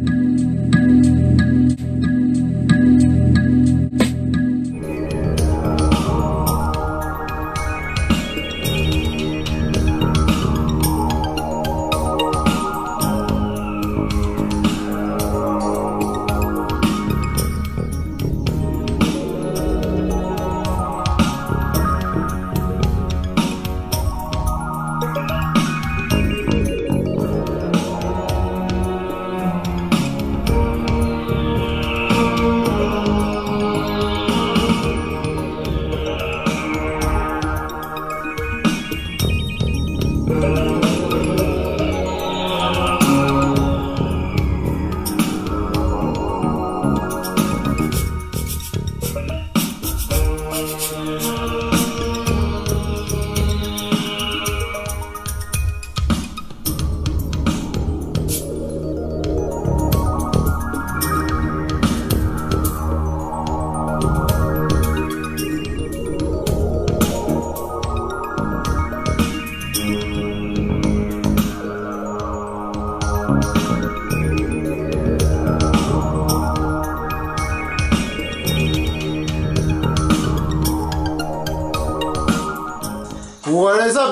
What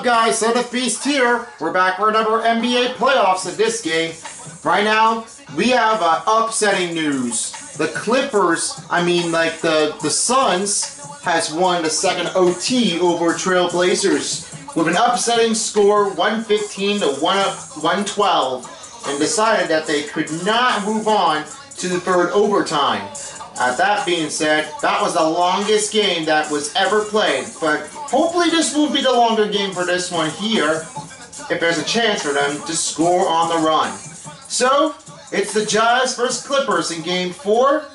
guys? Son of Beast here. We're back for another NBA playoffs in this game. Right now, we have uh, upsetting news. The Clippers, I mean, like the the Suns, has won the second OT over Trailblazers with an upsetting score, 115 to 112, and decided that they could not move on to the third overtime. Uh, that being said, that was the longest game that was ever played, but hopefully this will be the longer game for this one here, if there's a chance for them to score on the run. So, it's the Jazz versus Clippers in game four.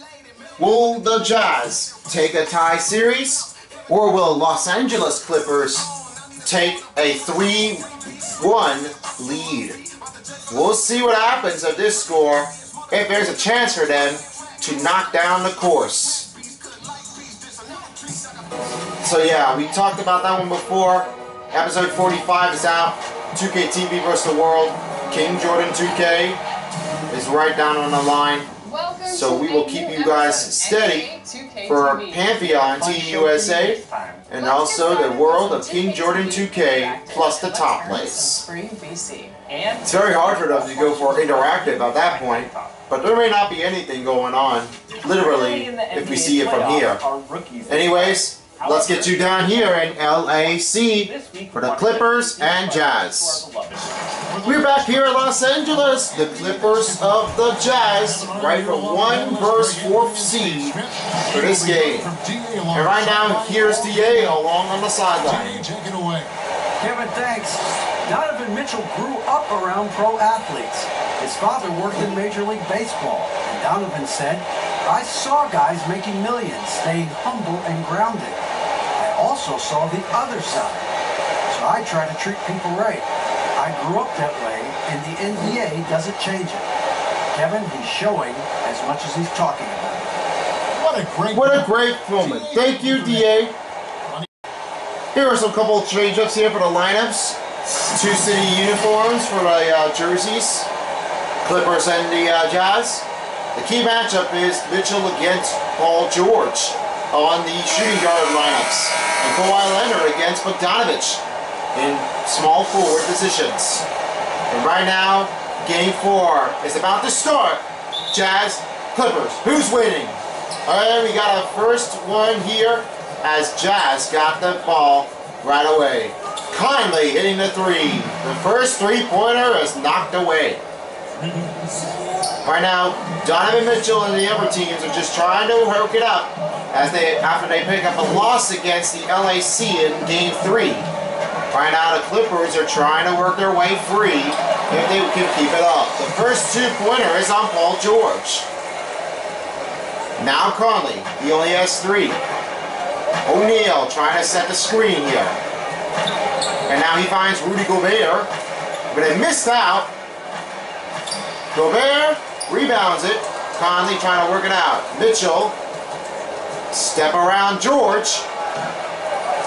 Will the Jazz take a tie series, or will Los Angeles Clippers take a 3-1 lead? We'll see what happens at this score, if there's a chance for them to knock down the course. So yeah, we talked about that one before. Episode 45 is out. 2K TV versus the world. King Jordan 2K is right down on the line. So we will keep you guys steady for Pantheon Team USA and also the world of King Jordan 2K plus the top place. It's very hard for them to go for interactive at that point, but there may not be anything going on, literally, if we see it from here. Anyways, let's get you down here in LAC for the Clippers and Jazz. We're back here in Los Angeles, the Clippers of the Jazz, right for one versus fourth seed for this game. And right now, here's DA along on the sideline. Kevin, thanks. Donovan Mitchell grew up around pro athletes. His father worked in Major League Baseball, and Donovan said, I saw guys making millions, staying humble and grounded. I also saw the other side. So I try to treat people right. I grew up that way, and the NBA doesn't change it. Kevin, he's showing as much as he's talking about it. What a great What a great moment. Thank you, DA. Here are some couple of change-ups here for the lineups. Two city uniforms for the uh, jerseys. Clippers and the uh, Jazz. The key matchup is Mitchell against Paul George on the shooting guard lineups. And Kawhi Leonard against Bogdanovich in small forward positions. And right now, game four is about to start. Jazz, Clippers. Who's winning? Alright, we got a first one here as Jazz got the ball right away. Kindly hitting the three. The first three-pointer is knocked away. Right now, Donovan Mitchell and the other teams are just trying to work it up as they after they pick up a loss against the LAC in game three. Right now, the Clippers are trying to work their way free if they can keep it up. The first two-pointer is on Paul George. Now Conley, he only has three. O'Neale trying to set the screen here. And now he finds Rudy Gobert, but they missed out. Gobert rebounds it. Conley trying to work it out. Mitchell, step around George.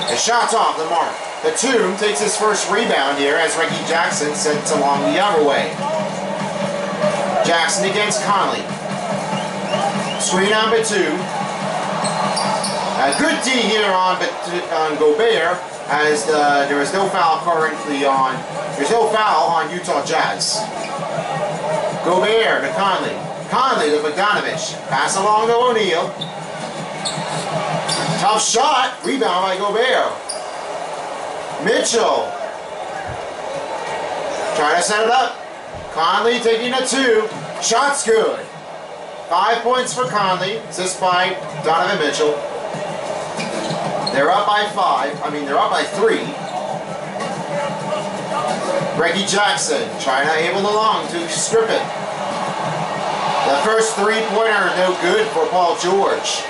The shot's off the mark. The Tomb takes his first rebound here as Reggie Jackson sends along the other way. Jackson against Conley. Screen number two. A good D here on, on Gobert as the, there is no foul currently on, there's no foul on Utah Jazz. Gobert to Conley. Conley to Bogdanovich. Pass along to O'Neale. Tough shot. Rebound by Gobert. Mitchell. Trying to set it up. Conley taking a two. Shot's good. Five points for Conley. Assist by Donovan Mitchell. They're up by five. I mean, they're up by three. Reggie Jackson trying to able along to strip it. The first three-pointer no good for Paul George,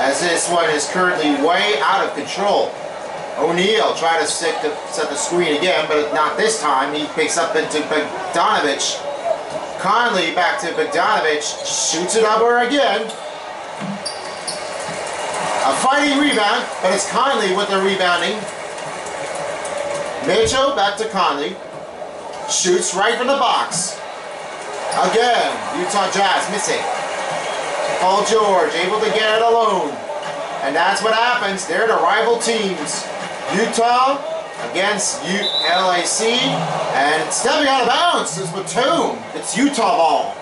as this one is currently way out of control. O'Neale trying to set the, set the screen again, but not this time. He picks up into Bogdanovich. Conley back to Bogdanovich, shoots it over again. A fighting rebound, but it's Conley with the rebounding. Mitchell back to Conley. Shoots right from the box. Again, Utah Jazz missing. Paul George able to get it alone. And that's what happens. They're the rival teams. Utah against ULAC. And stepping out of bounds is Batum. It's Utah ball.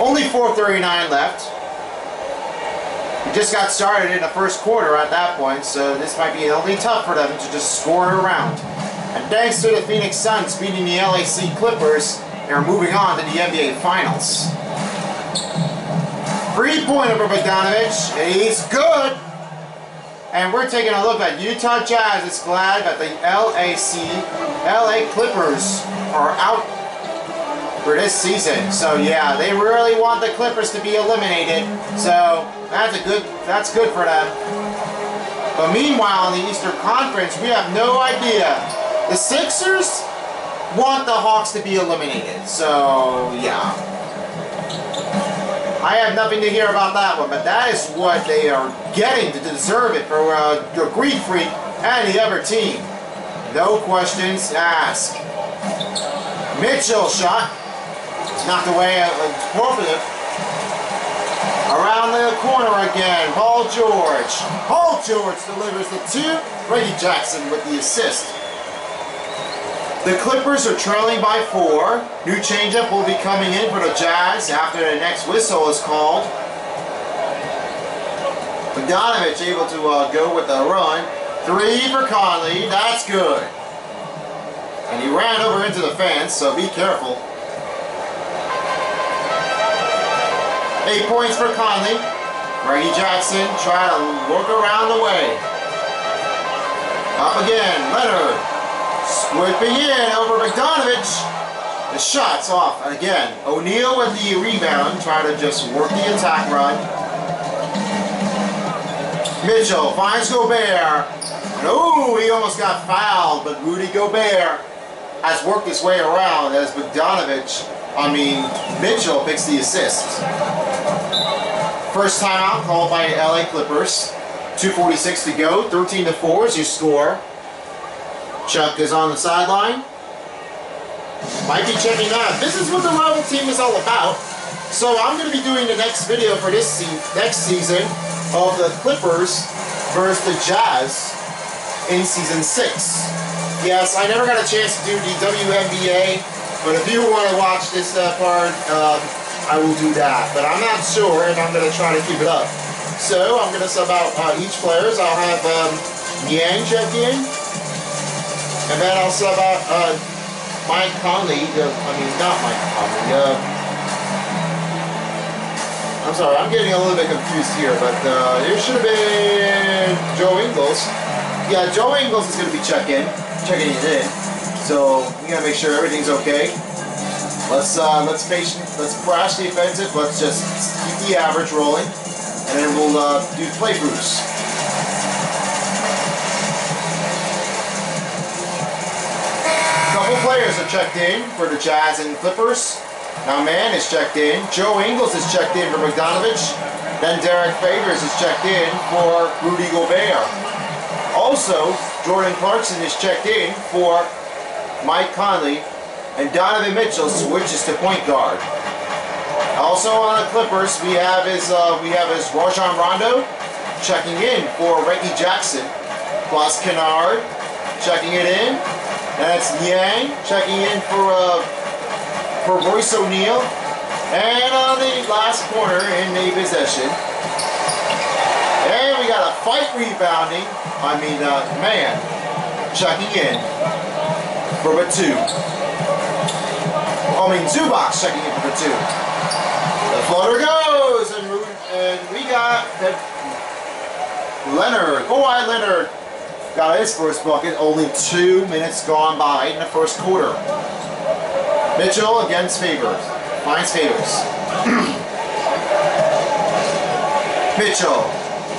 Only 4.39 left. We just got started in the first quarter at that point, so this might be little tough for them to just score around. And thanks to the Phoenix Suns beating the LAC Clippers, they're moving on to the NBA Finals. Three-pointer for Bogdanovich. He's good. And we're taking a look at Utah Jazz It's glad that the LAC, LA Clippers are out for this season. So yeah, they really want the Clippers to be eliminated. So that's a good that's good for them. But meanwhile in the Eastern Conference, we have no idea. The Sixers want the Hawks to be eliminated. So yeah. I have nothing to hear about that one, but that is what they are getting to deserve it for uh, your Greek Freak and the other team. No questions asked. Mitchell shot knocked away a, a Around the corner again, Paul George. Paul George delivers the two. Reggie Jackson with the assist. The Clippers are trailing by four. New changeup will be coming in for the Jazz after the next whistle is called. Bogdanovich able to uh, go with a run. Three for Conley. That's good. And he ran over into the fence, so be careful. Eight points for Conley. Reggie Jackson try to work around the way. Up again, Leonard. Squipping in over Bogdanovich. The shot's off. And again, O'Neale with the rebound, try to just work the attack run. Mitchell finds Gobert. oh, he almost got fouled, but Rudy Gobert has worked his way around as Bogdanovich, I mean, Mitchell picks the assist. First timeout called by LA Clippers. 2.46 to go. 13 to 4 is your score. Chuck is on the sideline. Be checking out. This is what the rival team is all about. So I'm going to be doing the next video for this se next season of the Clippers versus the Jazz in season 6. Yes, I never got a chance to do the WNBA, but if you want to watch this uh, part, um, I will do that. But I'm not sure if I'm going to try to keep it up. So I'm going to sub out uh, each players. I'll have um, Niang check in. And then I'll sub out uh, Mike Conley. Uh, I mean, not Mike Conley. Uh, I'm sorry, I'm getting a little bit confused here, but uh, it should have been Joe Ingles. Yeah, Joe Ingles is going to be checking, checking in. So we gotta make sure everything's okay. Let's uh, let's patient, let's crash the offensive. Let's just keep the average rolling, and then we'll uh, do playboosts. Couple players are checked in for the Jazz and Clippers. Now Mann is checked in. Joe Ingles is checked in for Bogdanovich. Then Derrick Favors is checked in for Rudy Gobert. Also, Jordan Clarkson is checked in for Mike Conley and Donovan Mitchell switches to point guard. Also on the Clippers, we have his uh, we have his Rajon Rondo checking in for Reggie Jackson, plus Kennard checking it in. That's Niang checking in for uh, for Royce O'Neale. And on the last corner in the possession. And we got a fight rebounding. I mean, uh, Mann, checking in for Batum. I mean, Zubac checking in for Batum. The floater goes, and, and we got Leonard, Kawhi Leonard got his first bucket, only two minutes gone by in the first quarter. Mitchell against Favors, finds Favors. Mitchell,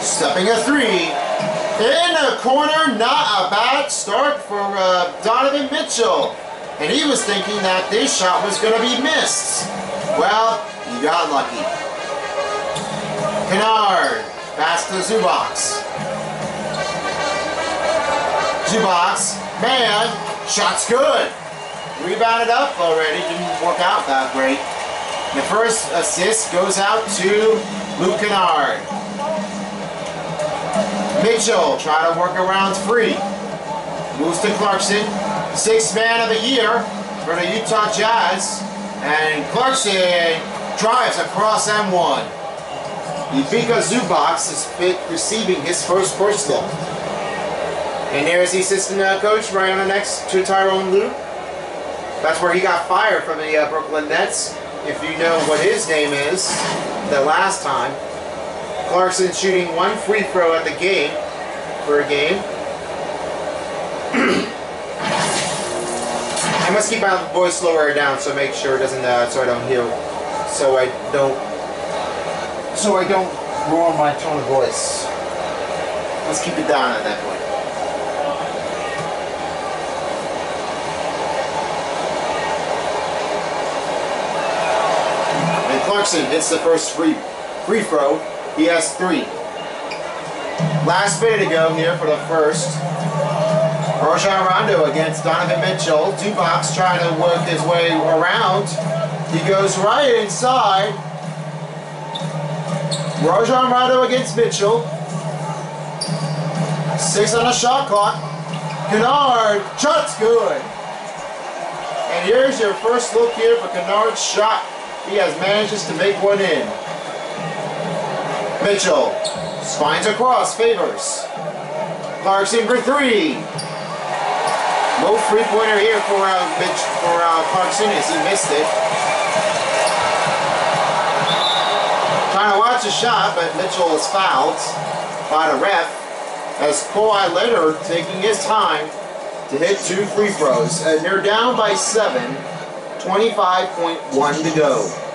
stepping a three, in the corner, not a bad start for uh, Donovan Mitchell. And he was thinking that this shot was going to be missed. Well, he got lucky. Kennard, pass to Zubac. Zubac, man, shot's good. Rebounded up already, didn't work out that great. The first assist goes out to Luke Kennard. Mitchell trying to work around free. Moves to Clarkson, sixth man of the year for the Utah Jazz. And Clarkson drives across M1. Ivica Zubac is receiving his first personal. And there's the assistant uh, coach right on the next to Tyronn Lue. That's where he got fired from the uh, Brooklyn Nets. If you know what his name is, the last time. Clarkson shooting one free throw at the game for a game. I must keep my voice lower down so make sure it doesn't uh, so I don't hear so I don't so I don't ruin my tone of voice. Let's keep it down at that point. And Clarkson hits the first free free throw. He has three. Last minute ago here for the first. Rajon Rondo against Donovan Mitchell. Zubac trying to work his way around. He goes right inside. Rajon Rondo against Mitchell. Six on the shot clock. Kennard, shot's good. And here's your first look here for Kennard's shot. He has manages to make one in. Mitchell spines across, favors. Clarkson for three. No three-pointer here for uh, Mitch, for uh, Clarkson as he missed it. Trying to watch the shot, but Mitchell is fouled by the ref as Kawhi Leonard taking his time to hit two free throws. And they're down by seven, 25.1 to go.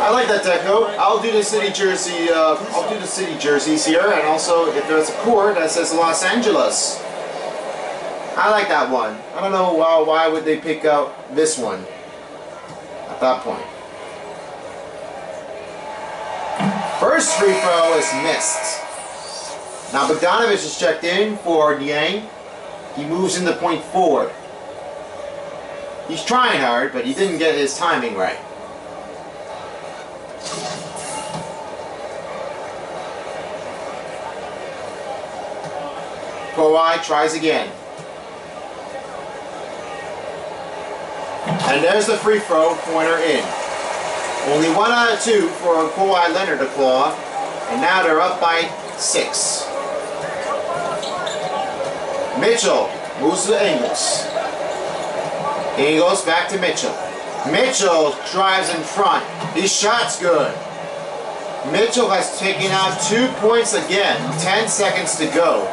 I like that deco. I'll do the city jersey. Uh, I'll do the city jerseys here, and also if there's a cord that says Los Angeles. I like that one. I don't know why, why would they pick out this one at that point. First free throw is missed. Now Bogdanovich is checked in for Niang. He moves into point forward. He's trying hard, but he didn't get his timing right. Kawhi tries again. And there's the free throw pointer in. Only one out of two for Kawhi Leonard to claw. And now they're up by six. Mitchell moves to Ingles. Ingles back to Mitchell. Mitchell drives in front. His shot's good. Mitchell has taken out two points again. Ten seconds to go.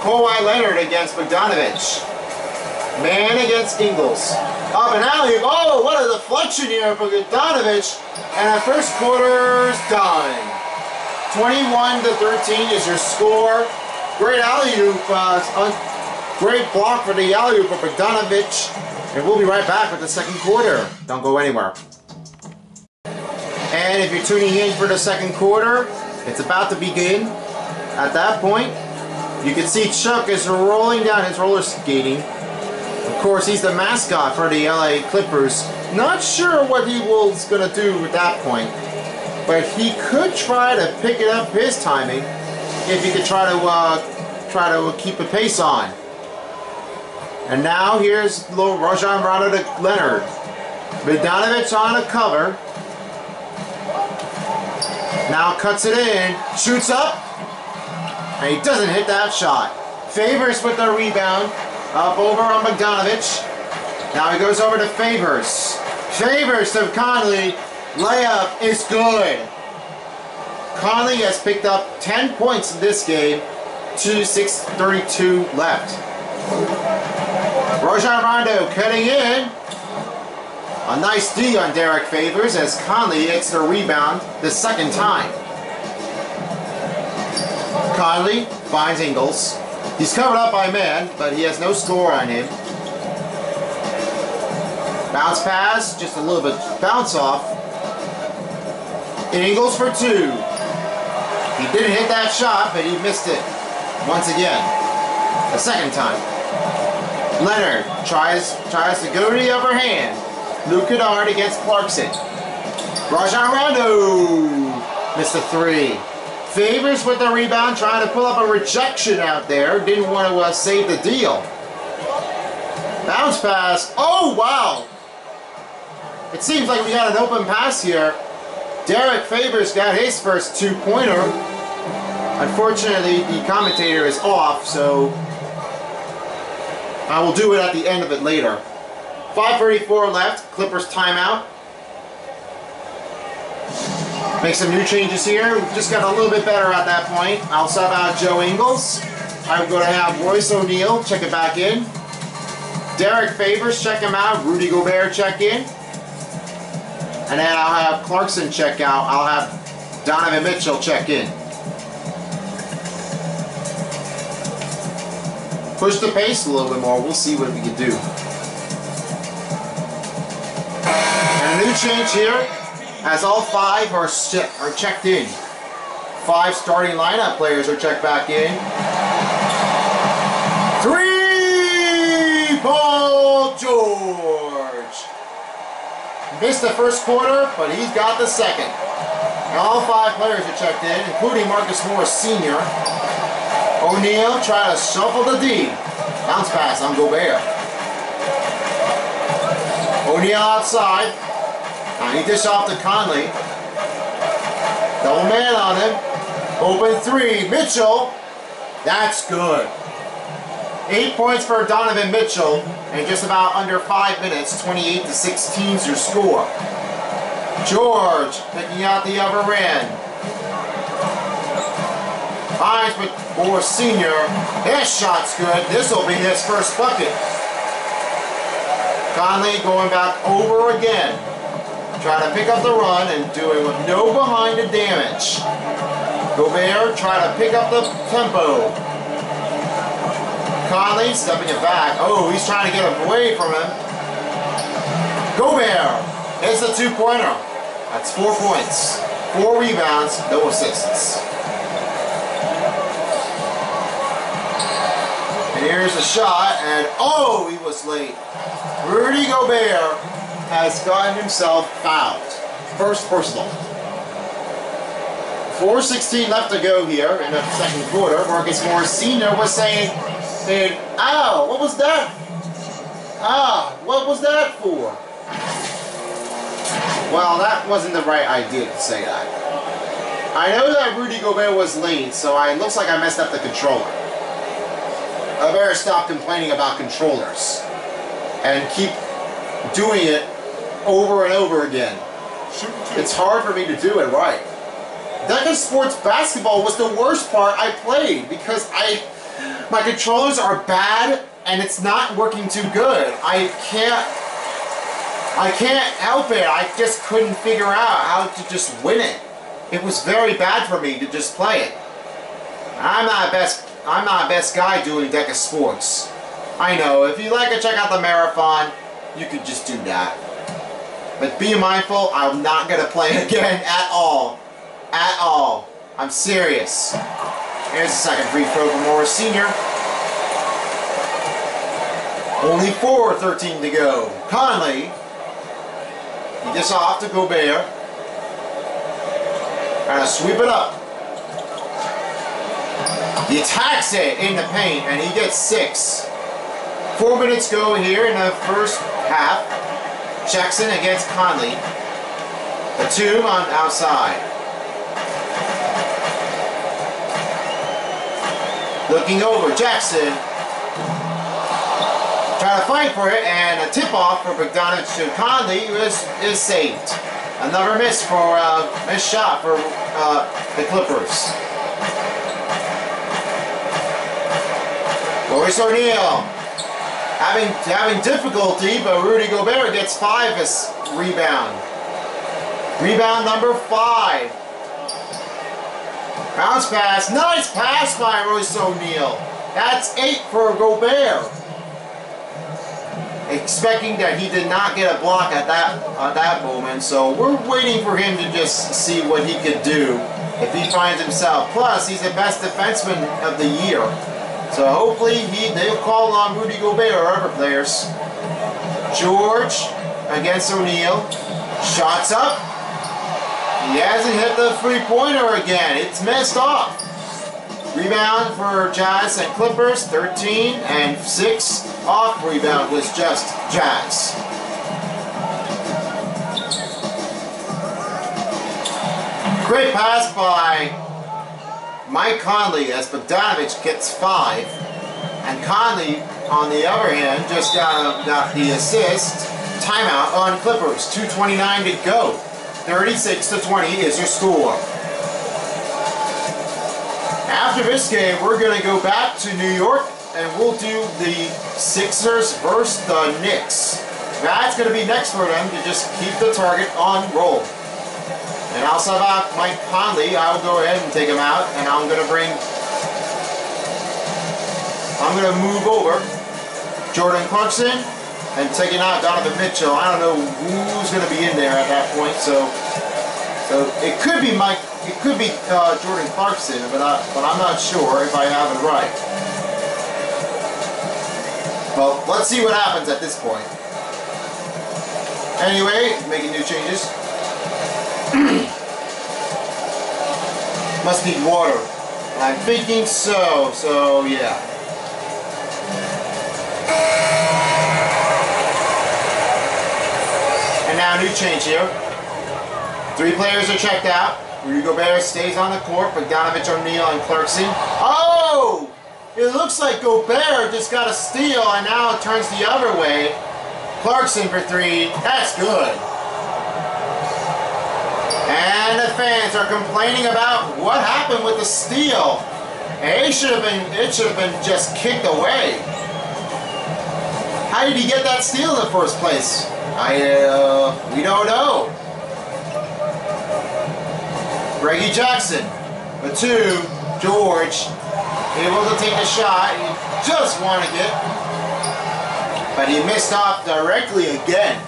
Kawhi Leonard against Bogdanovich. Mann against Ingles. Up and alley. Oh, what a deflection here for Bogdanovich. And our first quarter's done. 21 to 13 is your score. Great alley-oop. Uh, great block for the alley-oop for Bogdanovich. And we'll be right back with the second quarter. Don't go anywhere. And if you're tuning in for the second quarter, it's about to begin. At that point, you can see Chuck is rolling down his roller skating Of course, he's the mascot for the LA Clippers. Not sure what he was going to do at that point. But he could try to pick it up his timing if he could try to uh, try to keep the pace on. And now here's little Rajon Rondo to Leonard. Bogdanovic on a cover. Now cuts it in, shoots up, and he doesn't hit that shot. Favors with the rebound, up over on Bogdanovic. Now he goes over to Favors. Favors to Conley, layup is good. Conley has picked up 10 points in this game, 2 632 left. Rajon Rondo cutting in. A nice D on Derrick Favors as Conley hits the rebound the second time. Conley finds Ingles. He's covered up by a man, but he has no score on him. Bounce pass, just a little bit bounce off. Ingles for two. He didn't hit that shot, but he missed it once again. A second time. Leonard tries tries to go to the upper hand. Luke Kennard against Clarkson. Rajon Rondo missed a three. Favors with the rebound, trying to pull up a rejection out there. Didn't want to uh, save the deal. Bounce pass. Oh, wow. It seems like we got an open pass here. Derrick Favors got his first two-pointer. Unfortunately, the commentator is off, so I will do it at the end of it later. 5.34 left, Clippers timeout. Make some new changes here. Just got a little bit better at that point. I'll sub out Joe Ingles. I'm going to have Royce O'Neale check it back in. Derrick Favors, check him out. Rudy Gobert, check in. And then I'll have Clarkson check out. I'll have Donovan Mitchell check in. Push the pace a little bit more. We'll see what we can do. And a new change here, as all five are, are checked in. Five starting lineup players are checked back in. Three, Paul George. Missed the first quarter, but he's got the second. And all five players are checked in, including Marcus Morris Sr. O'Neale trying to shuffle the D. Bounce pass on Gobert. O'Neale outside. Now he dish off to Conley. Double man on him. Open three. Mitchell. That's good. Eight points for Donovan Mitchell in just about under five minutes. 28 to 16 is your score. George picking out the upper end. Hines with Morris Sr. His shot's good. This will be his first bucket. Conley going back over again. Trying to pick up the run and doing no behind the damage. Gobert trying to pick up the tempo. Conley stepping it back. Oh, he's trying to get away from him. Gobert hits a two-pointer. That's four points. Four rebounds, no assists. And here's a shot, and oh, he was late. Rudy Gobert has gotten himself fouled. First personal. 4.16 left to go here in the second quarter. Marcus Morris Sr. was saying, saying, ow, what was that? Ah, what was that for? Well, that wasn't the right idea to say that. I know that Rudy Gobert was late, so I, it looks like I messed up the controller. I better stop complaining about controllers and keep doing it over and over again. It's hard for me to do it right. Deca Sports Basketball was the worst part I played because I my controllers are bad and it's not working too good. I can't I can't help it. I just couldn't figure out how to just win it. It was very bad for me to just play it. I'm not best I'm not best guy doing Deca Sports. I know, if you like to check out the marathon, you could just do that. But be mindful, I'm not going to play again at all. At all. I'm serious. Here's the second free throw for Morris Sr. Only 4.13 to go. Conley. He gets off to Gobert. And a sweep it up. He attacks it in the paint and he gets six. Four minutes go here in the first half. Jackson against Conley. A two on outside. Looking over, Jackson trying to fight for it, and a tip-off for Bogdanovich to Conley is, is saved. Another miss for uh, miss shot for uh, the Clippers. Royce O'Neale having having difficulty, but Rudy Gobert gets five as rebound. Rebound number five. Bounce pass, nice pass by Royce O'Neale. That's eight for Gobert expecting that he did not get a block at that at that moment. So we're waiting for him to just see what he could do if he finds himself. Plus, he's the best defenseman of the year. So hopefully he they'll call on Rudy Gobert or other players. George against O'Neale. Shots up. He hasn't hit the three-pointer again. It's messed off. Rebound for Jazz and Clippers, 13 and 6. Off rebound was just Jazz. Great pass by Mike Conley as Bogdanovich gets 5. And Conley, on the other hand, just got, got the assist. Timeout on Clippers, 2.29 to go. 36 to 20 is your score. After this game, we're going to go back to New York and we'll do the Sixers versus the Knicks. That's going to be next for them to just keep the target on roll. And I'll sub out Mike Conley. I'll go ahead and take him out, and I'm going to bring. I'm going to move over Jordan Clarkson and taking out Donovan Mitchell. I don't know who's going to be in there at that point, so so it could be Mike. It could be uh, Jordan Clarkson, but I, but I'm not sure if I have it right. Well, let's see what happens at this point. Anyway, making new changes. Must need water. I'm thinking so, so yeah. And now new change here. Three players are checked out. Rudy Gobert stays on the court, Bogdanovich, O'Neale, and Clarkson. Oh! It looks like Gobert just got a steal and now it turns the other way. Clarkson for three. That's good. And the fans are complaining about what happened with the steal. It should have been it should have been just kicked away. How did he get that steal in the first place? I uh, we don't know. Reggie Jackson, the two, George, able to take a shot. He just wanted it. But he missed off directly again.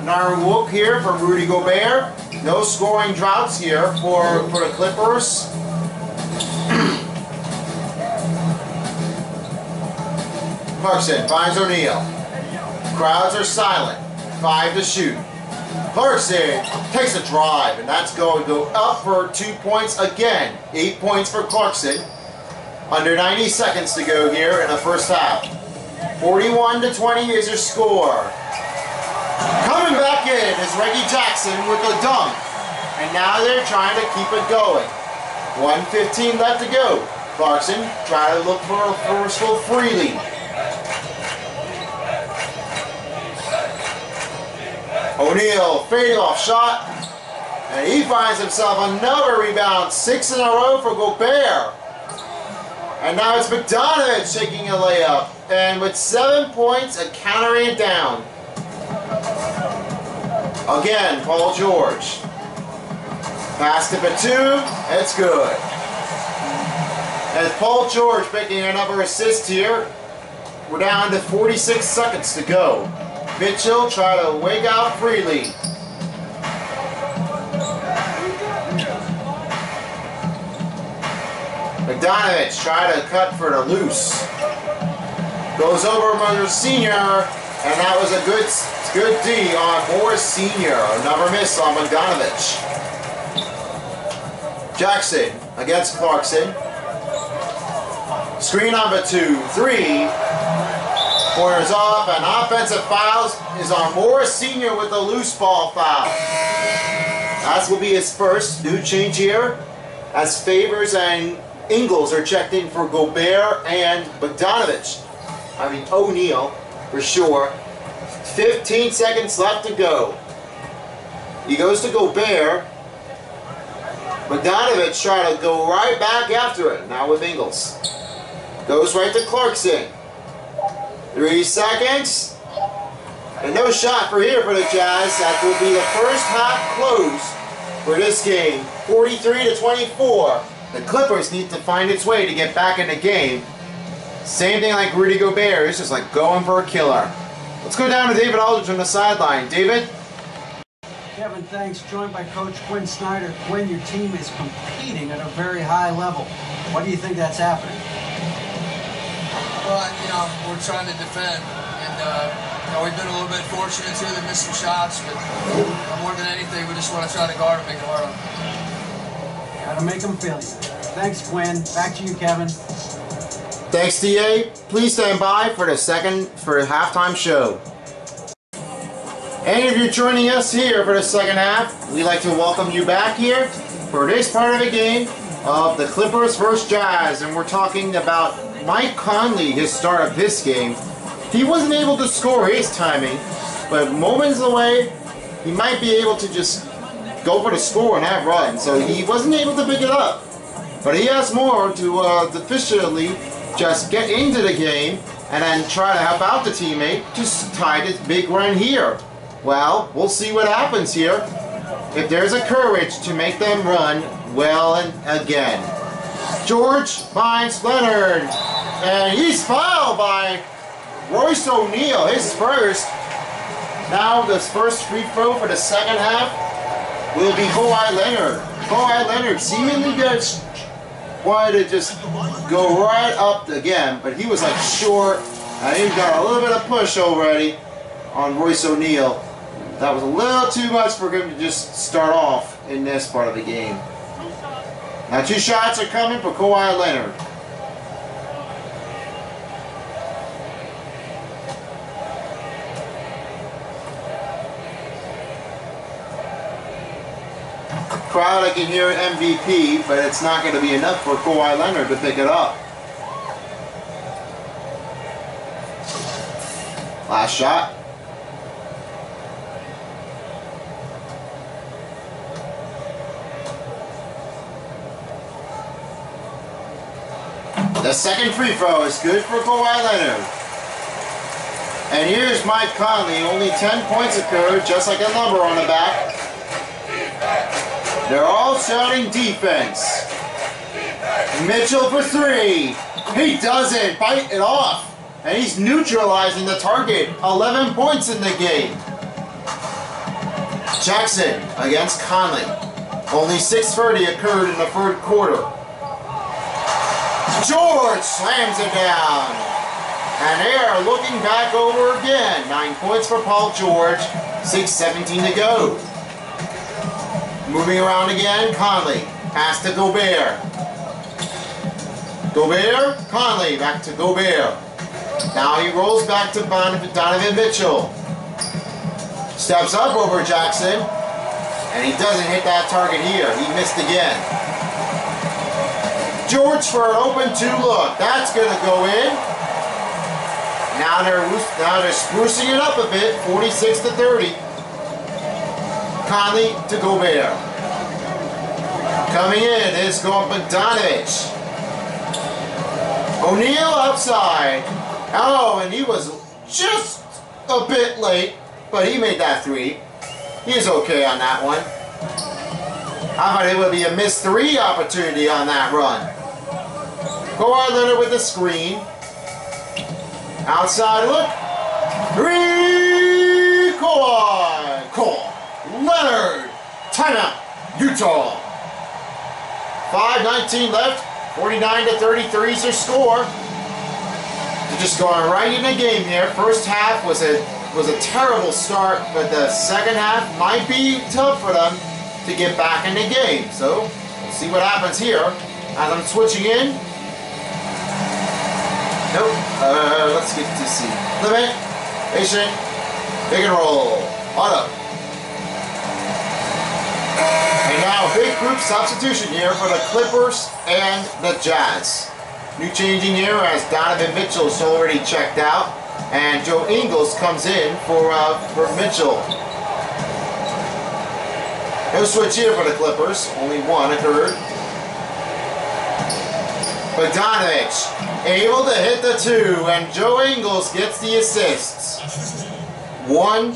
Another whoop here from Rudy Gobert. No scoring droughts here for, for the Clippers. Clarkson finds O'Neale. Crowds are silent. Five to shoot. Clarkson takes a drive, and that's going to go up for two points again. Eight points for Clarkson. Under 90 seconds to go here in the first half. 41 to 20 is your score. Coming back in is Reggie Jackson with a dunk. And now they're trying to keep it going. 115 left to go. Clarkson try to look for a forceful freely. O'Neale fading off shot. And he finds himself another rebound. Six in a row for Gobert. And now it's Bogdanovich taking a layup. And with seven points a countering down. Again, Paul George. Pass to Batum. It's good. As Paul George making another assist here. We're down to 46 seconds to go. Mitchell try to wake out freely. Bogdanovich try to cut for the loose. Goes over Morris Senior, and that was a good good D on Morris Senior. Another miss on Bogdanovich. Jackson against Clarkson. Screen number two, three. Corners off, and offensive fouls is on Morris Senior with a loose ball foul. That will be his first new change here, as Favors and Ingles are checked in for Gobert and Bogdanovich. I mean O'Neale for sure. 15 seconds left to go. He goes to Gobert. Bogdanovich trying to go right back after it. Now with Ingles. Goes right to Clarkson. Three seconds. And no shot for here for the Jazz. That will be the first half close for this game. 43 to 24. The Clippers need to find its way to get back in the game. Same thing like Rudy Gobert. It's just like going for a killer. Let's go down to David Aldridge on the sideline. David? Kevin, thanks. Joined by Coach Quin Snyder. Quin, your team is competing at a very high level. What do you think that's happening? Well, you know, we're trying to defend, and uh, you know, we've been a little bit fortunate too to miss some shots, but more than anything, we just want to try to guard them, make it hard on them. Gotta make them feel you. Thanks, Quin. Back to you, Kevin. Thanks, DA. Please stand by for the second for the halftime show. Any of you joining us here for the second half, we'd like to welcome you back here for this part of the game of the Clippers vs. Jazz, and we're talking about Mike Conley, his start of this game, he wasn't able to score his timing, but moments away, he might be able to just go for the score and have run. So he wasn't able to pick it up. But he has more to uh, efficiently just get into the game and then try to help out the teammate to tie this big run here. Well, we'll see what happens here. If there's a courage to make them run well and again. George finds Leonard. And he's fouled by Royce O'Neale, his first. Now this first free throw for the second half will be Kawhi Leonard. Kawhi Leonard seemingly just wanted to just go right up again, but he was like short. And he got a little bit of push already on Royce O'Neale. That was a little too much for him to just start off in this part of the game. Now two shots are coming for Kawhi Leonard. Crowd, I can hear MVP, but it's not going to be enough for Kawhi Leonard to pick it up. Last shot. The second free throw is good for Kawhi Leonard. And here's Mike Conley, only 10 points occurred, just like a number on the back. They're all shouting defense. Mitchell for three. He doesn't fight it off. And he's neutralizing the target. 11 points in the game. Jackson against Conley. Only 6.30 occurred in the third quarter. George slams it down. And they are looking back over again. Nine points for Paul George. 6.17 to go. Moving around again, Conley. Pass to Gobert. Gobert, Conley, back to Gobert. Now he rolls back to Donovan Mitchell. Steps up over Jackson. And he doesn't hit that target here. He missed again. George for an open two look. That's going to go in. Now they're now they're sprucing it up a bit, 46 to 30. Conley to Gobert. Coming in is going Bogdanovich. O'Neale outside. Oh, and he was just a bit late, but he made that three. He's okay on that one. I thought it would be a missed three opportunity on that run. Kawhi Leonard with the screen. Outside look. Three. Kawhi. Kawhi. Leonard. Timeout. Utah. 5.19 left. 49 to 33 is their score. The just going right in the game there. First half was a was a terrible start, but the second half might be tough for them to get back in the game. So we'll see what happens here as I'm switching in. Nope. Uh, let's get to see. Limit. Patient. Pick and roll. Auto. And now big group substitution here for the Clippers and the Jazz. New changing here as Donovan Mitchell is already checked out. And Joe Ingles comes in for, uh, for Mitchell. No switch here for the Clippers. Only one occurred. Bogdanovich able to hit the two, and Joe Ingles gets the assists. One,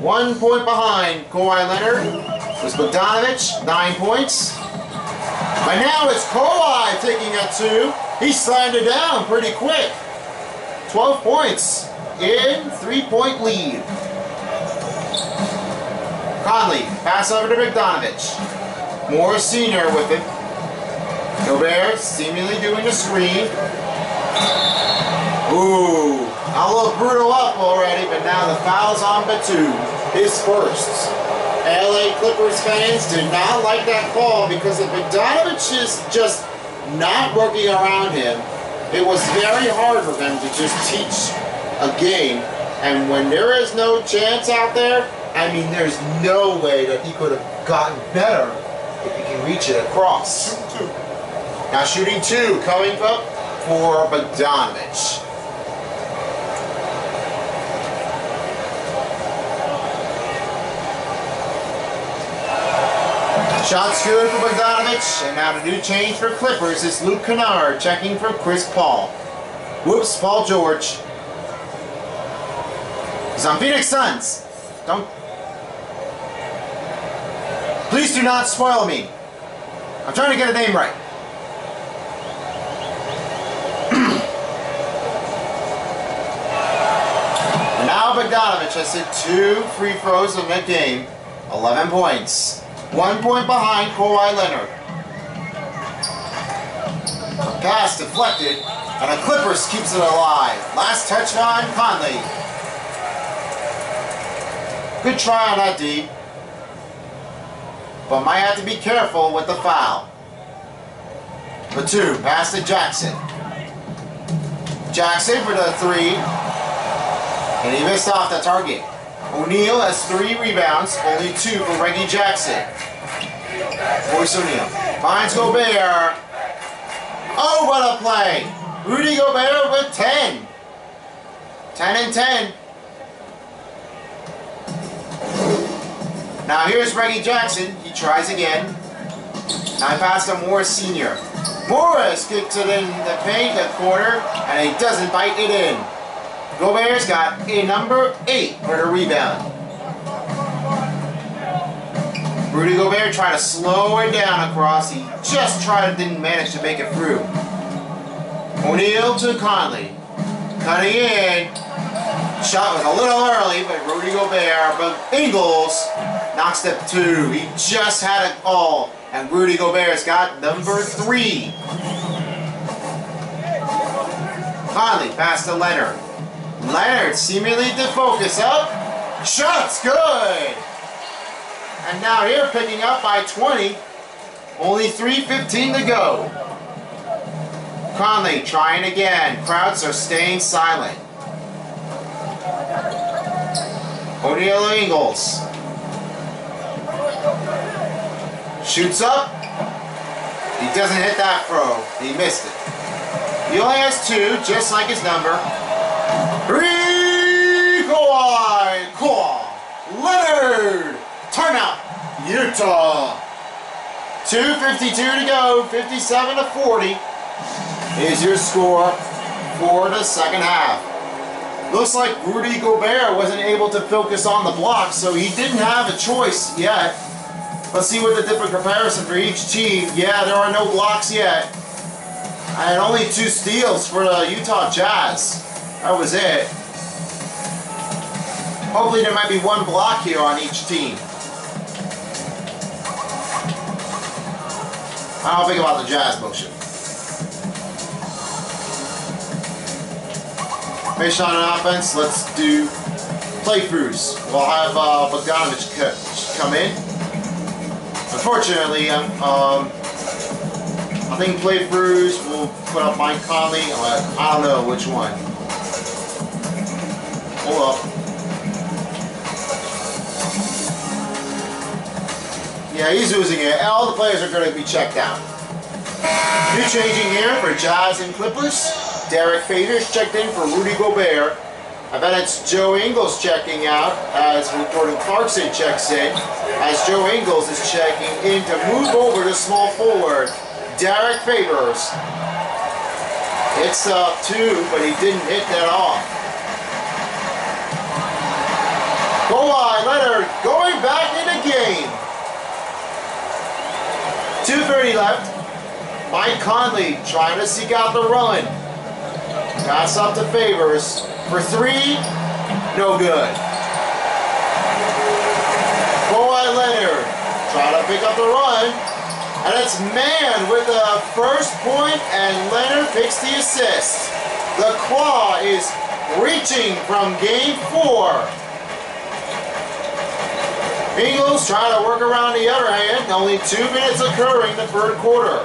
one point behind Kawhi Leonard was Bogdanovich, nine points. But now it's Kawhi taking a two. He slammed it down pretty quick. 12 points in three-point lead. Conley, pass over to Bogdanovich. Morris Sr. with it. Gobert seemingly doing a screen. Ooh, a little brutal up already, but now the foul's on Batum, his first. LA Clippers fans did not like that call because if Bogdanovich is just not working around him, it was very hard for them to just teach a game. And when there is no chance out there, I mean, there's no way that he could have gotten better if he can reach it across. Now shooting two coming up for Bogdanovich. Shots good for Bogdanovich, and now the new change for Clippers is Luke Kennard checking for Chris Paul. Whoops, Paul George. He's on Phoenix Suns. Don't. Please do not spoil me. I'm trying to get a name right. and now Bogdanovich has hit two free throws in the game. 11 points. One point behind Kawhi Leonard. Pass deflected, and the Clippers keeps it alive. Last touchdown, Conley. Good try on that D. But might have to be careful with the foul. Two, pass to Jackson. Jackson for the three. And he missed off the target. O'Neale has three rebounds, only two for Reggie Jackson. Royce O'Neale finds Gobert. Oh, what a play! Rudy Gobert with 10. 10 and 10. Now here's Reggie Jackson. He tries again. Now pass to Morris Sr. Morris kicks it in the paint, the corner, and he doesn't bite it in. Gobert's got a number 8 for the rebound. Rudy Gobert tried to slow it down across. He just tried, didn't manage to make it through. O'Neale to Conley. Cutting in. Shot was a little early, but Rudy Gobert, but Ingles knocks step two. He just had it all. And Rudy Gobert's got number three. Conley pass to Leonard. Leonard seemingly to focus up. Shot's good. And now here picking up by 20. Only 3.15 to go. Conley trying again. Crowds are staying silent. O'Neale Ingles. Shoots up. He doesn't hit that throw. He missed it. He only has two, just like his number. Kawhi, Leonard, timeout, Utah. 2.52 to go, 57 to 40 is your score for the second half. Looks like Rudy Gobert wasn't able to focus on the block, so he didn't have a choice yet. Let's see what the different comparison for each team. Yeah, there are no blocks yet. And only two steals for the Utah Jazz. That was it. Hopefully there might be one block here on each team. I don't think about the Jazz motion. Formation on an offense, let's do playthroughs. We'll have uh, Bogdanovich come in. Unfortunately, um, um, I think playthroughs will put up Mike Conley. I don't know which one. Hold up. Yeah, he's losing it. All the players are going to be checked out. New changing here for Jazz and Clippers. Derrick Favors checked in for Rudy Gobert. I bet it's Joe Ingles checking out as Jordan Clarkson checks in. As Joe Ingles is checking in to move over to small forward. Derrick Favors. It's up two, but he didn't hit that off. Kawhi Leonard going back in the game. 2.30 left. Mike Conley trying to seek out the run. Pass up to Favors. For three, no good. Kawhi Leonard trying to pick up the run. And it's Mann with the first point, and Leonard picks the assist. The Claw is reaching from game four. Ingles trying to work around the other hand. Only two minutes occurring the third quarter.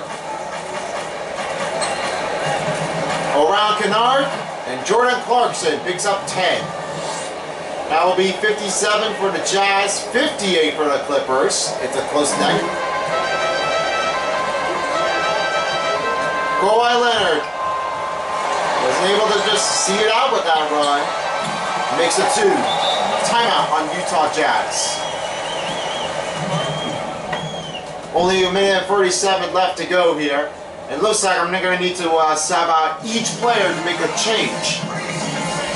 Around Kennard, and Jordan Clarkson picks up 10. That will be 57 for the Jazz, 58 for the Clippers. It's a close neck. Kawhi Leonard wasn't able to just see it out with that run. Makes it two. Timeout on Utah Jazz. Only a minute and 47 left to go here. It looks like I'm going to need to uh, sub out each player to make a change.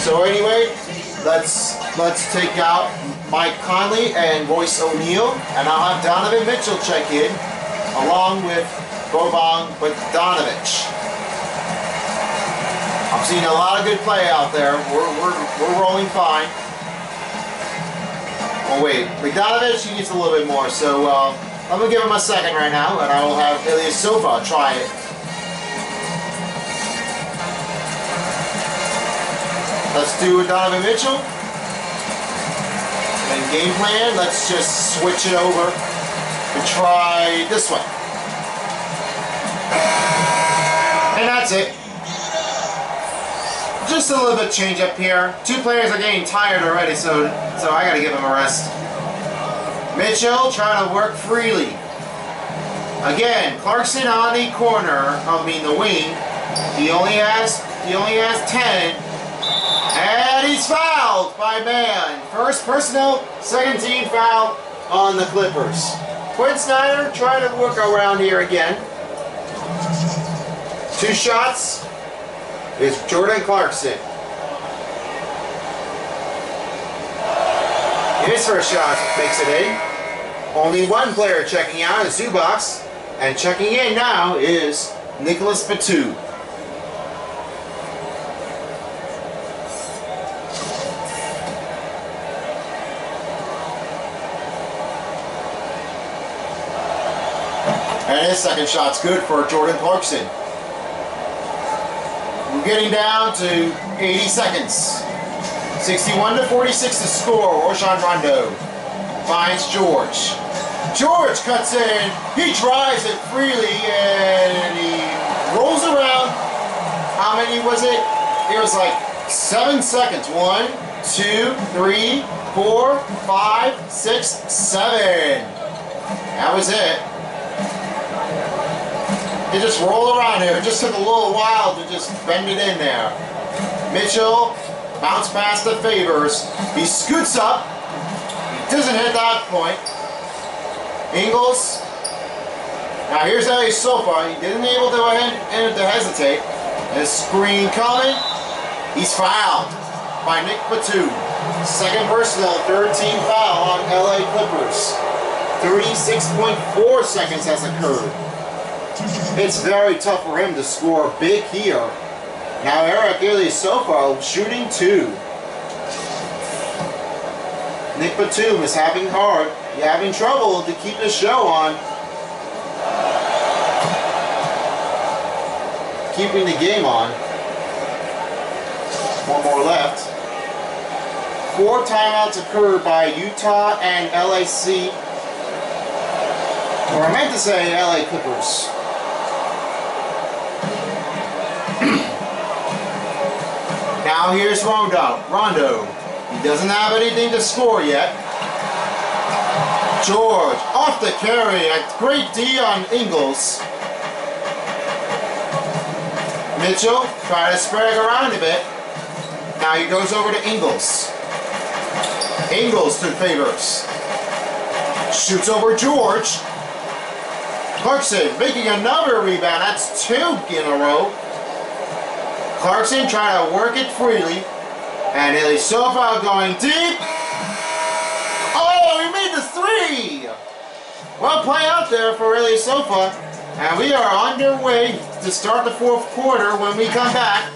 So anyway, let's let's take out Mike Conley and Royce O'Neale, and I'll have Donovan Mitchell check in, along with Boban Bogdanovich. I'm seeing a lot of good play out there. We're, we're, we're rolling fine. Oh wait, Bogdanovich, he needs a little bit more, so uh, I'm going to give him a second right now, and I will have Ilyasova try it. Let's do Donovan Mitchell. And game plan, let's just switch it over and try this one. And that's it. Just a little bit change up here. Two players are getting tired already, so so I gotta give them a rest. Mitchell trying to work freely. Again, Clarkson on the corner, I mean the wing. He only has he only has 10. And he's fouled by Mann. First personal, second team foul on the Clippers. Quin Snyder trying to work around here again. Two shots is Jordan Clarkson. His first shot makes it in. Only one player checking out is Zubac. And checking in now is Nicolas Batum. And his second shot's good for Jordan Clarkson. We're getting down to 80 seconds. 61 to 46 to score. Rajon Rondo finds George. George cuts in. He drives it freely and he rolls around. How many was it? It was like seven seconds. One, two, three, four, five, six, seven. That was it. They just rolled around here. It just took a little while to just bend it in there. Mitchell bounce past the favors. He scoots up. Doesn't hit that point. Ingles. Now here's he's so far. He didn't able to uh, enter to hesitate. His screen coming. He's fouled by Nick Batum. Second personal, third team foul on LA Clippers. 36.4 seconds has occurred. It's very tough for him to score big here. Now Eric Ilyasova shooting two. Nick Batum is having hard, having trouble to keep the show on. Keeping the game on. One more left. Four timeouts occurred by Utah and LAC. Or I meant to say LA Clippers. now here's Rondo. Rondo. He doesn't have anything to score yet. George off the carry. A great D on Ingles. Mitchell try to spread it around a bit. Now he goes over to Ingles. Ingles to Favors. Shoots over George. Clarkson making another rebound. That's two in a row. Clarkson trying to work it freely. And Ilyasova going deep. Oh, he made the three! Well play out there for Ilyasova. And we are underway to start the fourth quarter when we come back.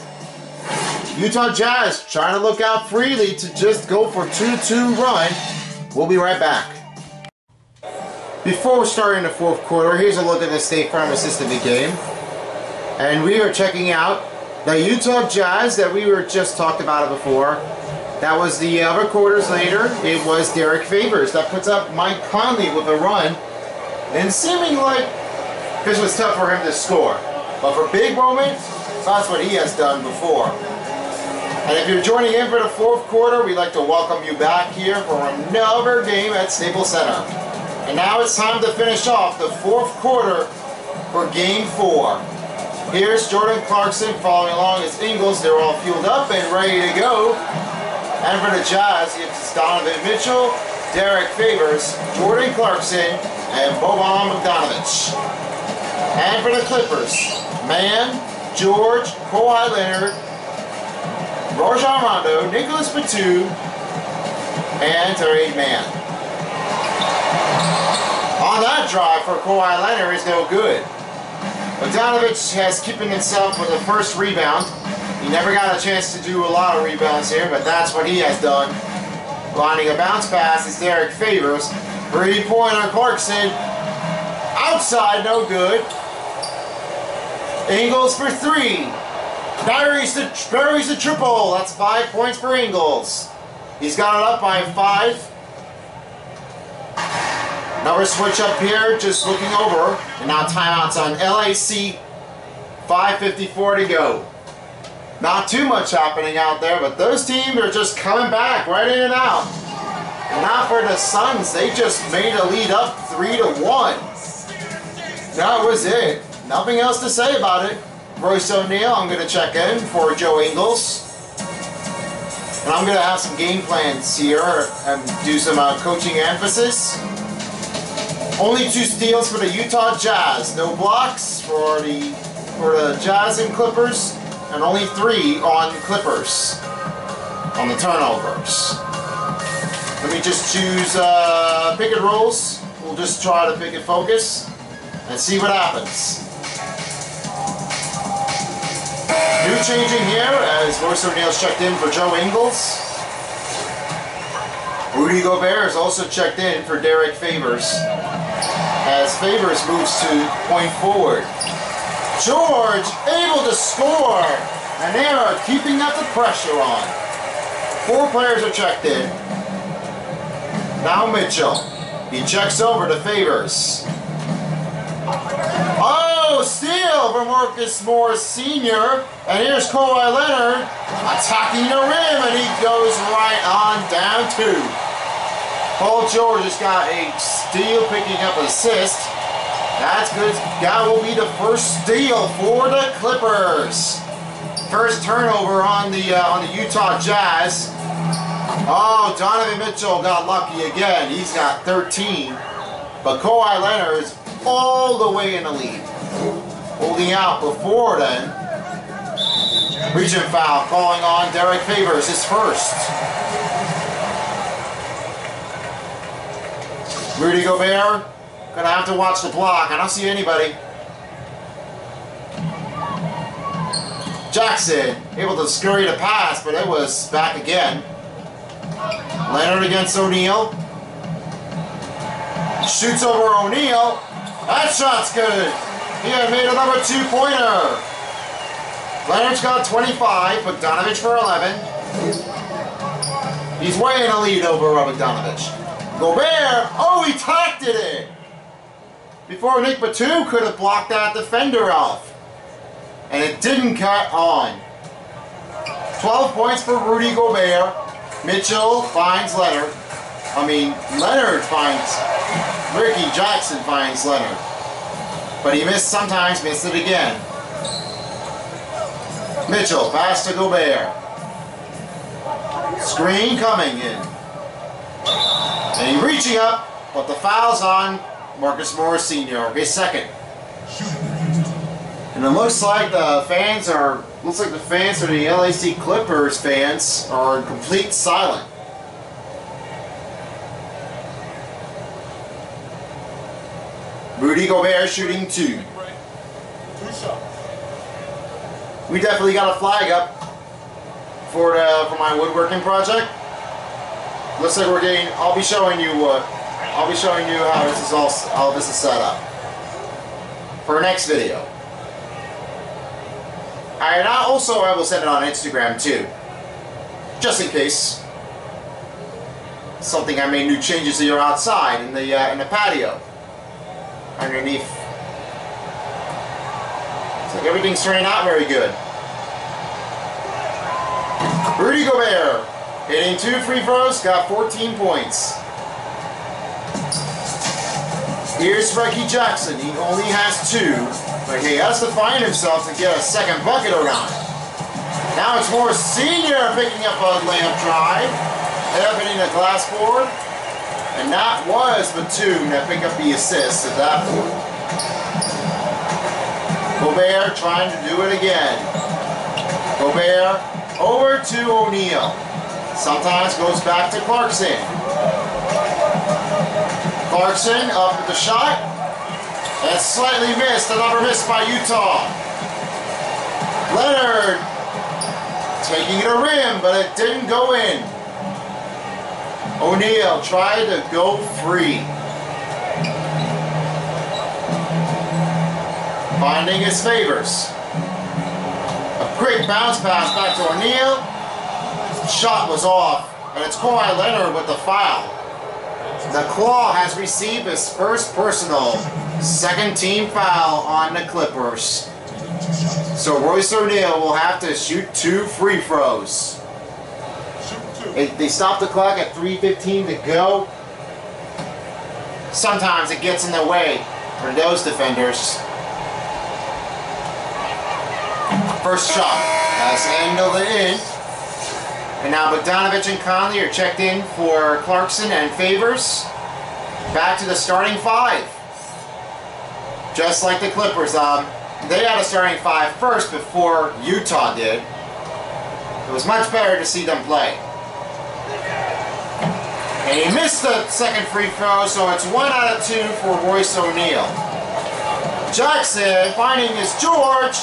Utah Jazz trying to look out freely to just go for 2-2 run. We'll be right back. Before starting the fourth quarter, here's a look at the State Farm assistant game. And we are checking out the Utah Jazz that we were just talked about it before. That was the uh, other quarters later. It was Derrick Favors that puts up Mike Conley with a run. And seeming like this was tough for him to score. But for big moments, that's what he has done before. And if you're joining in for the fourth quarter, we'd like to welcome you back here for another game at Staples Center. And now it's time to finish off the fourth quarter for game four. Here's Jordan Clarkson following along as Ingles. They're all fueled up and ready to go. And for the Jazz, it's Donovan Mitchell, Derrick Favors, Jordan Clarkson, and Boban Bogdanovic. And for the Clippers, Mann, George, Kawhi Leonard, Rajon Rondo, Nicolas Batum, and Terry Mann. On that drive for Kawhi Leonard is no good. Bogdanovic has keeping himself with the first rebound. He never got a chance to do a lot of rebounds here, but that's what he has done. Lining a bounce pass is Derrick Favors. Three-point on Clarkson. Outside, no good. Ingles for three. Buries the, buries the triple. That's five points for Ingles. He's got it up by five. Another switch up here, just looking over. And now timeouts on LAC. 5.54 to go. Not too much happening out there, but those teams are just coming back right in and out. And now for the Suns, they just made a lead up 3 to 1. That was it. Nothing else to say about it. Royce O'Neale, I'm going to check in for Joe Ingles. And I'm going to have some game plans here and do some uh, coaching emphasis. Only two steals for the Utah Jazz. No blocks for the for the Jazz and Clippers. And only three on Clippers on the turnovers. Let me just choose uh, pick and rolls. We'll just try to pick and focus and see what happens. New changing here as Royce O'Neale's checked in for Joe Ingles. Rudy Gobert is also checked in for Derrick Favors as Favors moves to point forward. George able to score and they are keeping up the pressure on. Four players are checked in. Now Mitchell. He checks over to Favors. Oh, steal for Marcus Morris Sr. And here's Kawhi Leonard attacking the rim, and he goes right on down two. Paul George has got a steal picking up assist. That's good. That will be the first steal for the Clippers. First turnover on the uh, on the Utah Jazz. Oh, Donovan Mitchell got lucky again. He's got 13. But Kawhi Leonard is all the way in the lead. Holding out before then. Region foul calling on Derrick Favors, his first. Rudy Gobert, gonna have to watch the block. I don't see anybody. Jackson, able to scurry the pass, but it was back again. Leonard against O'Neale. Shoots over O'Neale. That shot's good. He made another two-pointer. Leonard's got 25, Bogdanovich for 11. He's way in a lead over Bogdanovich. Gobert, oh, he tacked it in! Before Nick Batum could have blocked that defender off. And it didn't cut on. 12 points for Rudy Gobert. Mitchell finds Leonard. I mean, Leonard finds, Reggie Jackson finds Leonard. But he missed sometimes, missed it again. Mitchell, pass to Gobert. Screen coming in. And he reaching up, but the foul's on Marcus Morris Sr., his second. And it looks like the fans are, looks like the fans of the LAC Clippers fans are in complete silent. Rudy Gobert shooting two. We definitely got a flag up for the, for my woodworking project. Looks like we're getting. I'll be showing you what. I'll be showing you how this is all how this is set up for next video. And I also I will send it on Instagram too, just in case something I made new changes to your outside in the uh, in the patio underneath. It's like everything's turning out very good. Rudy Gobert hitting two free throws, got 14 points. Here's Reggie Jackson. He only has two, but he has to find himself to get a second bucket around. Now it's Morris Senior picking up a layup drive, hitting a glass board, and that was Batum that picked up the assist at that point. Gobert trying to do it again. Gobert over to O'Neale. Sometimes goes back to Clarkson. Clarkson up with the shot. And slightly missed. Another miss by Utah. Leonard taking it a rim, but it didn't go in. O'Neale tried to go free. Finding his favors. A great bounce pass back to O'Neale. Shot was off. And it's Kawhi Leonard with the foul. The Claw has received his first personal second team foul on the Clippers. So Royce O'Neale will have to shoot two free throws. They stop the clock at 3.15 to go. Sometimes it gets in the way for those defenders. First shot has handled it in. And now Bogdanovich and Conley are checked in for Clarkson and Favors. Back to the starting five. Just like the Clippers. Um, they had a starting five first before Utah did. It was much better to see them play. And he missed the second free throw, so it's one out of two for Royce O'Neale. Jackson finding his George.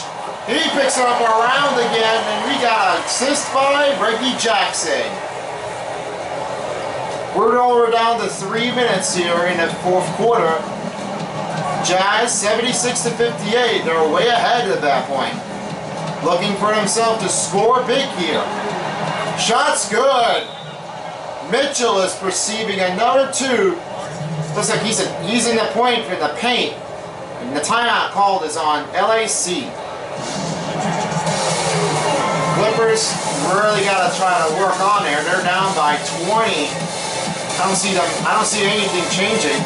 He picks up around again, and we got assist by Reggie Jackson. We're down to three minutes here in the fourth quarter. Jazz 76 to 58. They're way ahead at that point. Looking for himself to score big here. Shot's good. Mitchell is perceiving another two. Looks like he's, in the point for the paint. And the timeout called is on LAC. Clippers really got to try to work on there. They're down by 20. I don't see them. I don't see anything changing.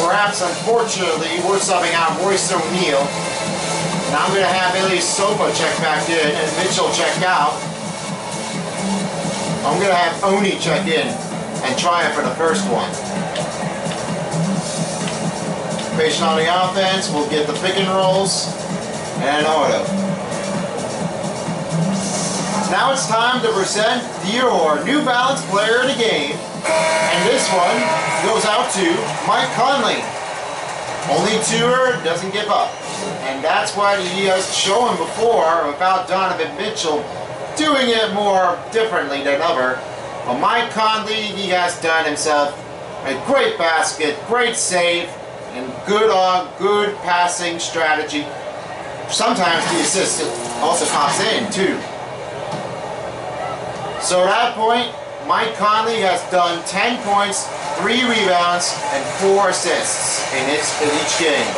Perhaps, unfortunately, we're subbing out Royce O'Neale. Now I'm going to have Ilyasova check back in and Mitchell check out. I'm going to have Oni check in and try it for the first one. Patient on the offense, we'll get the pick and rolls and auto. Now it's time to present your New Balance player of the game. And this one goes out to Mike Conley. Only tour doesn't give up. And that's what he has shown before about Donovan Mitchell doing it more differently than ever. But Mike Conley, he has done himself a great basket, great save, and good on good passing strategy. Sometimes the assist also pops in too. So at that point, Mike Conley has done 10 points, 3 rebounds, and 4 assists in each, in each game.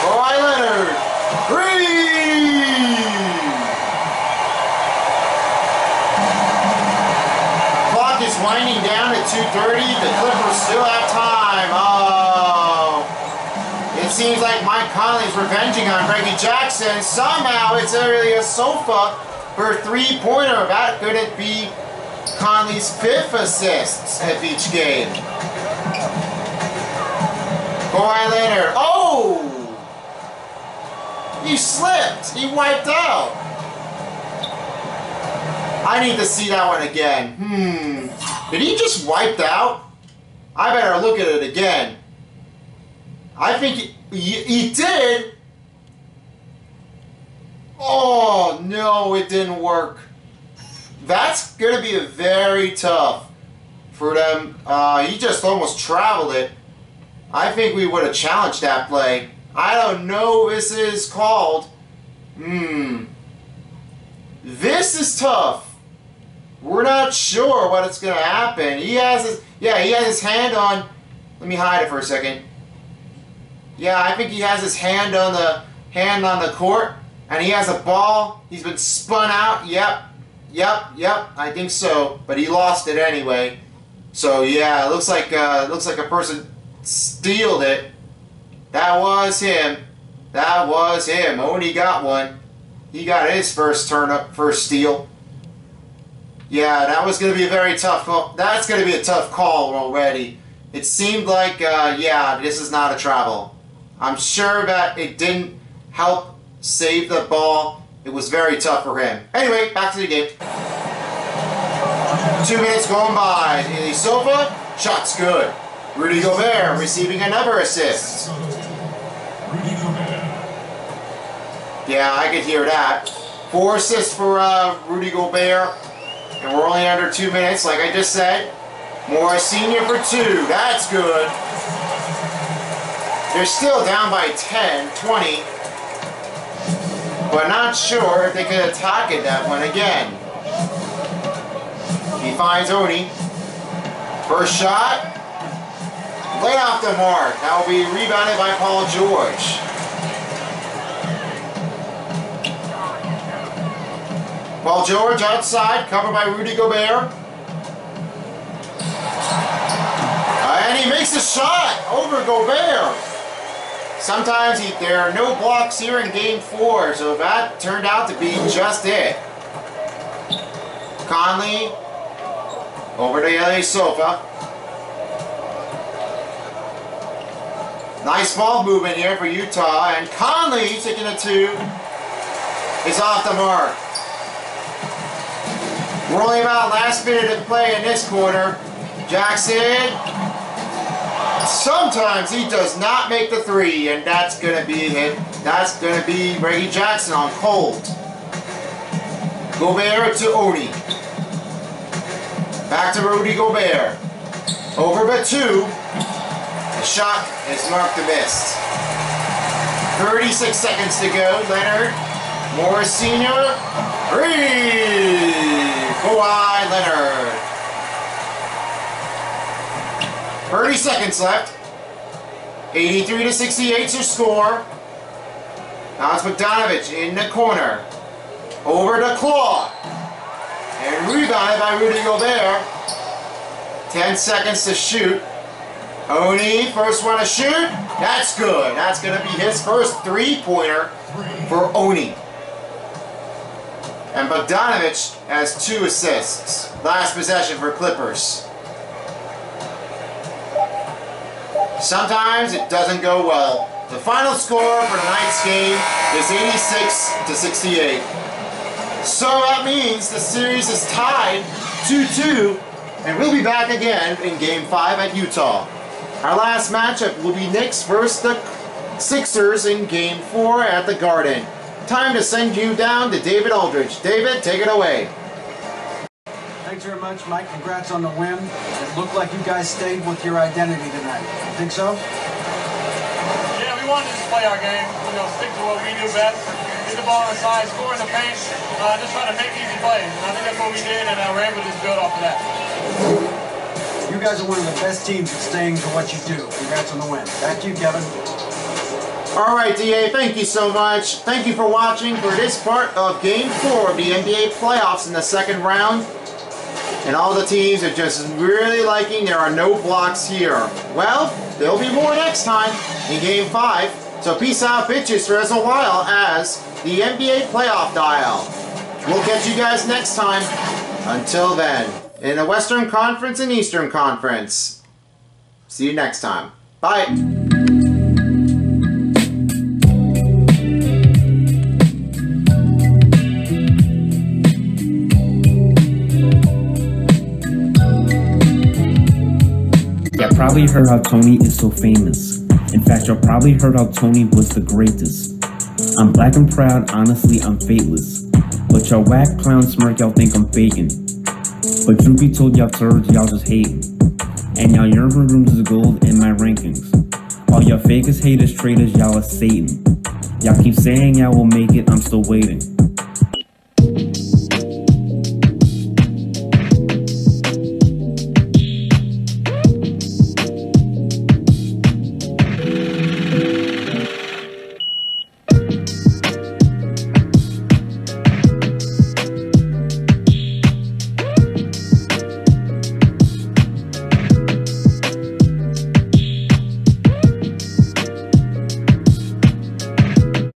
Kawhi Leonard, 3! Winding down at 2.30. The Clippers still have time. Oh. It seems like Mike Conley is revenging on Reggie Jackson. Somehow it's really a sofa for a three-pointer. That could it be Conley's fifth assists of each game. Kawhi Leonard. Oh! He slipped. He wiped out. I need to see that one again. Hmm. Did he just wiped out? I better look at it again. I think he, he, he did. Oh, no, it didn't work. That's going to be a very tough for them. Uh, he just almost traveled it. I think we would have challenged that play. I don't know this is called. Hmm. This is tough. We're not sure what it's going to happen. He has his, yeah, he has his hand on, let me hide it for a second. Yeah, I think he has his hand on the, hand on the court, and he has a ball. He's been spun out, yep, yep, yep, I think so, but he lost it anyway. So yeah, it looks like, uh, looks like a person stealed it. That was him. That was him. Oni got one. He got his first turn up, first steal. Yeah, that was going to be a very tough call. That's going to be a tough call already. It seemed like, uh, yeah, this is not a travel. I'm sure that it didn't help save the ball. It was very tough for him. Anyway, back to the game. Two minutes going by. Ilyasova, shot's good. Rudy Gobert receiving another assist. Yeah, I could hear that. Four assists for uh, Rudy Gobert. And we're only under two minutes, like I just said. Morris Senior for two. That's good. They're still down by 10, 20. But not sure if they could attack it that one again. He finds Oni. First shot. Lay off the mark. That will be rebounded by Paul George. Paul George outside, covered by Rudy Gobert. Uh, and he makes a shot over Gobert. Sometimes he, there are no blocks here in game four, so that turned out to be just it. Conley over to Ilyasova. Nice ball movement here for Utah, and Conley taking a two is off the mark. We're only about last minute of play in this quarter. Jackson, sometimes he does not make the three, and that's going to be hit. That's going to be Reggie Jackson on cold. Gobert to Oni. Back to Rudy Gobert. Over but two. The shot is marked to miss. 36 seconds to go. Leonard, Morris Sr., three. Kawhi Leonard. 30 seconds left. 83 to 68 to score. Now it's Bogdanovich in the corner. Over to Claw. And rebounded by Rudy Gobert. 10 seconds to shoot. Oni, first one to shoot. That's good. That's going to be his first three-pointer for Oni. And Bogdanovich has two assists. Last possession for Clippers. Sometimes it doesn't go well. The final score for tonight's game is 86 to 68. So that means the series is tied 2-2 and we'll be back again in game 5 at Utah. Our last matchup will be Knicks versus the Sixers in game 4 at the Garden. Time to send you down to David Aldridge. David, take it away. Thanks very much, Mike. Congrats on the win. It looked like you guys stayed with your identity tonight. Think so? Yeah, we wanted to just play our game, you know, stick to what we do best, get the ball inside, score in the paint, uh, just try to make easy plays. And I think that's what we did, and uh, we're able to just build off of that. You guys are one of the best teams at staying to what you do. Congrats on the win. Back to you, Kevin. All right, DA, thank you so much. Thank you for watching for this part of Game 4 of the NBA playoffs in the second round. And all the teams are just really liking there are no blocks here. Well, there'll be more next time in Game 5. So peace out, bitches, for as a while as the NBA playoff dial. We'll catch you guys next time. Until then, in the Western Conference and Eastern Conference. See you next time. Bye. Probably heard how Tony is so famous. In fact, y'all probably heard how Tony was the greatest. I'm black and proud, honestly, I'm fateless. But y'all whack clown smirk, y'all think I'm faking. But truth be told, y'all turds, y'all just hating. And y'all urban rooms is gold in my rankings. All y'all fakers, haters, traitors, y'all are Satan. Y'all keep saying y'all will make it, I'm still waiting.